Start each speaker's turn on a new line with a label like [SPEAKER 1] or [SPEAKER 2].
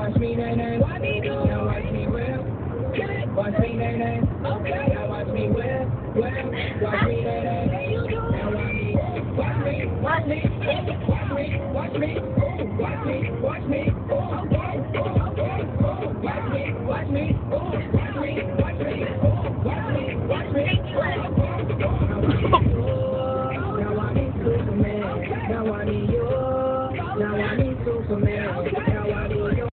[SPEAKER 1] watch me, nae, nae. watch me do? Now watch me whip. Watch me, nae, nae. Okay. Now watch me whip. Whip. Watch me, nae, nae. Now watch me. Watch me. Watch me. Watch me. Watch me. Watch me. Watch me. Watch me. Watch me. Watch me. Watch me. Watch me. Watch me. Now I need Superman. Now